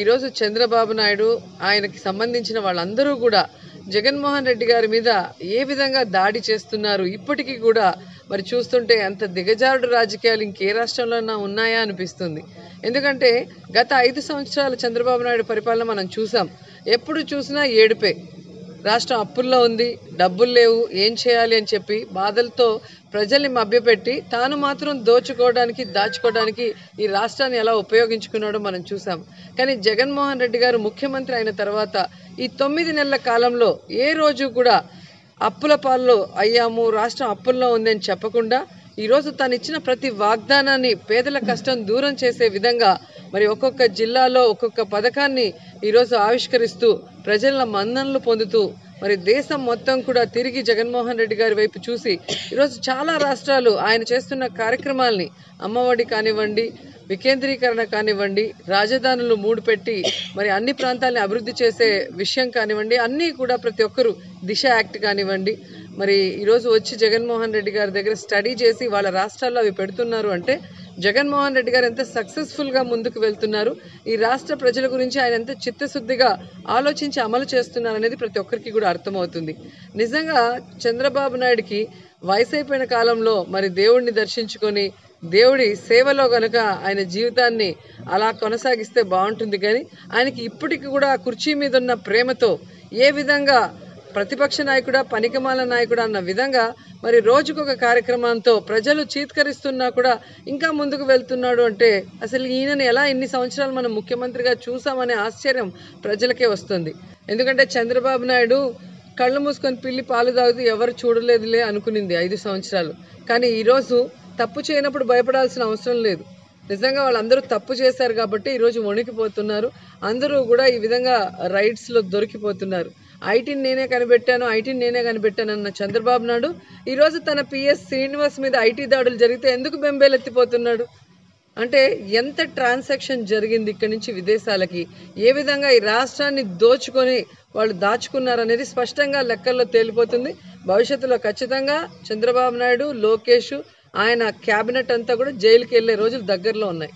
ఈరోజు చంద్రబాబు నాయుడు ఆయనకి సంబంధించిన వాళ్ళందరూ కూడా జగన్మోహన్ రెడ్డి గారి మీద ఏ విధంగా దాడి చేస్తున్నారు? ఇప్పటికీ కూడా మరి చూస్తుంటే అంత దిగజారుడు రాజకీయాలు ఇంకే రాష్ట్రంలోనా ఉన్నాయా అనిపిస్తుంది. ఎందుకంటే గత ఐదు సంవత్సరాల చంద్రబాబు నాయుడు పరిపాలన మనం చూసాం. ఎప్పుడు చూసినా ఏడుపే. రాష్ట్రం అప్పుల్లో ఉంది డబ్బులు లేవు ఏం చేయాలి అని చెప్పి బాధలతో ప్రజల్ని మభ్యపెట్టి తాను మాత్రం దోచుకోవడానికి దాచుకోవడానికి ఈ రాష్ట్రాన్ని ఎలా ఉపయోగించుకున్నాడో మనం చూసాం. కానీ జగన్మోహన్ రెడ్డి గారు ముఖ్యమంత్రి అయిన తర్వాత ఈ తొమ్మిది నెలల కాలంలో ఏ రోజు కూడా అప్పుల పాల్లో అయ్యాము రాష్ట్రం అప్పుల్లో ఉందని చెప్పకుండా ఈరోజు తాను ఇచ్చిన ప్రతి వాగ్దానాన్ని పేదల కష్టం దూరం చేసే విధంగా మరి ఒక్కొక్క జిల్లాలో ఒక్కొక్క పథకాన్ని ఈరోజు ఆవిష్కరిస్తూ ప్రజల మన్ననలు పొందుతూ మరి దేశం మొత్తం కూడా తిరిగి జగన్మోహన్ రెడ్డి గారి వైపు చూసి ఈరోజు చాలా రాష్ట్రాలు ఆయన చేస్తున్న కార్యక్రమాల్ని అమ్మఒడి కానివ్వండి వికేంద్రీకరణ కానివ్వండి రాజధానులు మూడు పెట్టి మరి అన్ని ప్రాంతాలని అభివృద్ధి చేసే విషయం కానివ్వండి అన్నీ కూడా ప్రతి ఒక్కరు దిశ యాక్ట్ కానివ్వండి మరి ఈరోజు వచ్చి జగన్మోహన్ రెడ్డి గారి దగ్గర స్టడీ చేసి వాళ్ళ రాష్ట్రాల్లో అవి పెడుతున్నారు అంటే జగన్మోహన్ రెడ్డి గారు ఎంత సక్సెస్ఫుల్గా ముందుకు వెళ్తున్నారు ఈ రాష్ట్ర ప్రజల గురించి ఆయన ఎంత చిత్తశుద్ధిగా ఆలోచించి అమలు చేస్తున్నారు అనేది ప్రతి ఒక్కరికి కూడా అర్థమవుతుంది. నిజంగా చంద్రబాబు నాయుడికి వయసు అయిపోయిన కాలంలో మరి దేవుడిని దర్శించుకొని దేవుడి సేవలో గనుక ఆయన జీవితాన్ని అలా కొనసాగిస్తే బాగుంటుంది కానీ ఆయనకి ఇప్పటికి కూడా కుర్చీ మీద ఉన్న ప్రేమతో ఏ విధంగా ప్రతిపక్ష నాయకుడా పనికిమాల నాయకుడా అన్న విధంగా మరి రోజుకొక కార్యక్రమంతో ప్రజలు చీత్కరిస్తున్నా కూడా ఇంకా ముందుకు వెళ్తున్నాడు అంటే అసలు ఈయనని ఎలా ఇన్ని సంవత్సరాలు మనం ముఖ్యమంత్రిగా చూసామనే ఆశ్చర్యం ప్రజలకే వస్తుంది. ఎందుకంటే చంద్రబాబు నాయుడు కళ్ళు మూసుకొని పిల్లి పాలు తాగుతూ ఎవరు చూడలేదులే అనుకునింది ఐదు సంవత్సరాలు. కానీ ఈరోజు తప్పు చేయనప్పుడు భయపడాల్సిన అవసరం లేదు. నిజంగా వాళ్ళందరూ తప్పు చేశారు కాబట్టి ఈరోజు వణికిపోతున్నారు. అందరూ కూడా ఈ విధంగా రైడ్స్లో దొరికిపోతున్నారు. ఐటీని నేనే కనిపెట్టాను ఐటీని నేనే కనిపెట్టాను అన్న చంద్రబాబు నాయుడు ఈరోజు తన పిఎస్ శ్రీనివాస్ మీద ఐటీ దాడులు జరిగితే ఎందుకు బెంబేలెత్తిపోతున్నాడు? అంటే ఎంత ట్రాన్సాక్షన్ జరిగింది ఇక్కడి నుంచి విదేశాలకి? ఏ విధంగా ఈ రాష్ట్రాన్ని దోచుకొని వాళ్ళు దాచుకున్నారనేది స్పష్టంగా లెక్కల్లో తేలిపోతుంది. భవిష్యత్తులో ఖచ్చితంగా చంద్రబాబు నాయుడు లోకేష్ ఆయన క్యాబినెట్ అంతా కూడా జైలుకి వెళ్ళే రోజులు దగ్గరలో ఉన్నాయి.